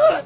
Ah!